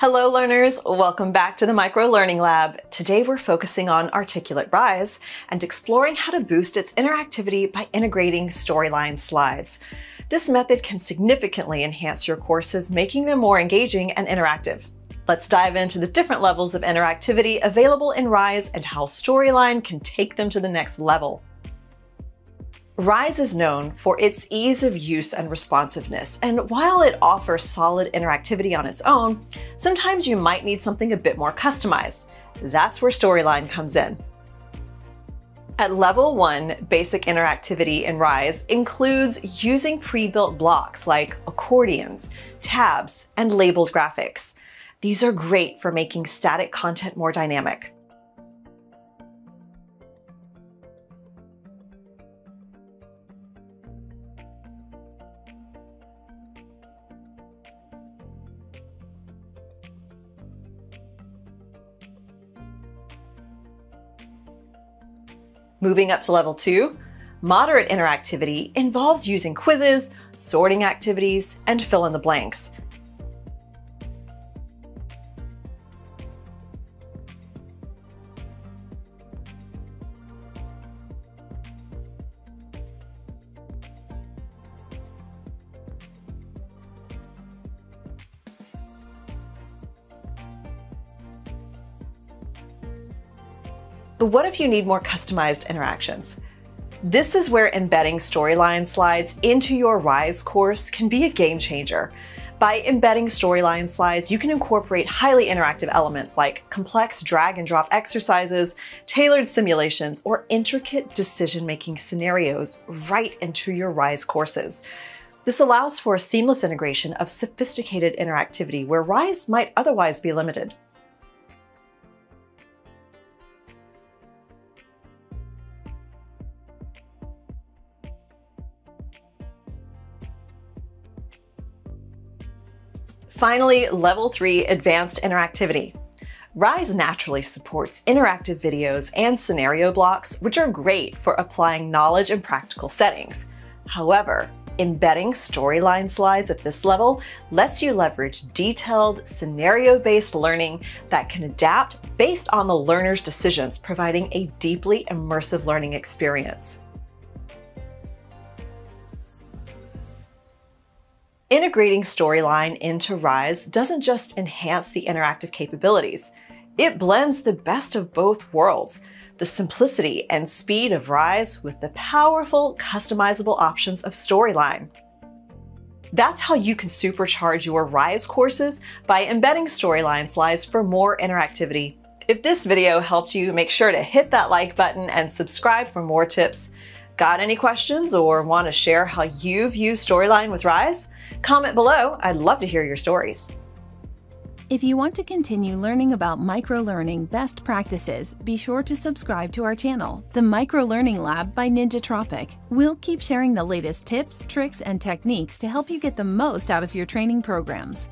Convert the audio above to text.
Hello learners, welcome back to the Micro Learning Lab. Today we're focusing on Articulate Rise and exploring how to boost its interactivity by integrating storyline slides. This method can significantly enhance your courses, making them more engaging and interactive. Let's dive into the different levels of interactivity available in Rise and how Storyline can take them to the next level. Rise is known for its ease of use and responsiveness, and while it offers solid interactivity on its own, sometimes you might need something a bit more customized. That's where Storyline comes in. At level 1, basic interactivity in Rise includes using pre-built blocks like accordions, tabs, and labeled graphics. These are great for making static content more dynamic. Moving up to level two, moderate interactivity involves using quizzes, sorting activities, and fill in the blanks. But what if you need more customized interactions? This is where embedding storyline slides into your RISE course can be a game changer. By embedding storyline slides, you can incorporate highly interactive elements like complex drag and drop exercises, tailored simulations, or intricate decision-making scenarios right into your RISE courses. This allows for a seamless integration of sophisticated interactivity where RISE might otherwise be limited. Finally, level three, advanced interactivity. Rise naturally supports interactive videos and scenario blocks, which are great for applying knowledge in practical settings. However, embedding storyline slides at this level lets you leverage detailed, scenario-based learning that can adapt based on the learner's decisions, providing a deeply immersive learning experience. Integrating Storyline into Rise doesn't just enhance the interactive capabilities, it blends the best of both worlds, the simplicity and speed of Rise with the powerful, customizable options of Storyline. That's how you can supercharge your Rise courses by embedding Storyline slides for more interactivity. If this video helped you, make sure to hit that like button and subscribe for more tips. Got any questions or want to share how you've used Storyline with Rise? Comment below, I'd love to hear your stories. If you want to continue learning about microlearning best practices, be sure to subscribe to our channel, the Micro Learning Lab by Ninjatropic. We'll keep sharing the latest tips, tricks, and techniques to help you get the most out of your training programs.